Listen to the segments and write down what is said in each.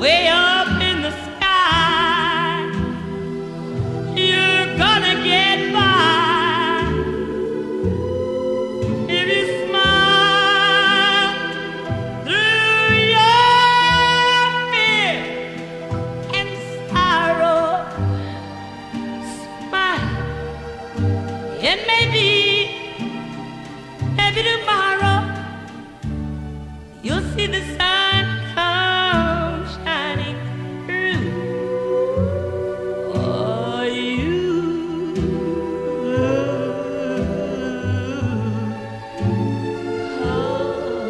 way up in the sky. You're gonna get by if you smile through your fear and sorrow. Smile, and maybe maybe tomorrow. You'll see the sun.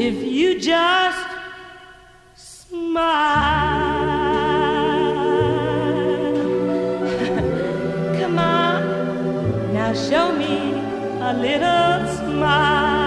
if you just smile. Come on, now show me a little smile.